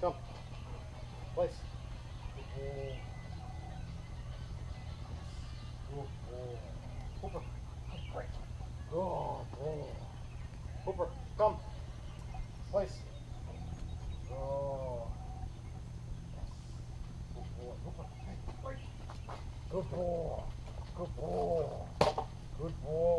Come. Place. Good boy. Good boy. Hooper. Great. Good boy. Hooper. Come. Place. Oh. Good boy. Hooper. Good boy. Good boy. Good boy.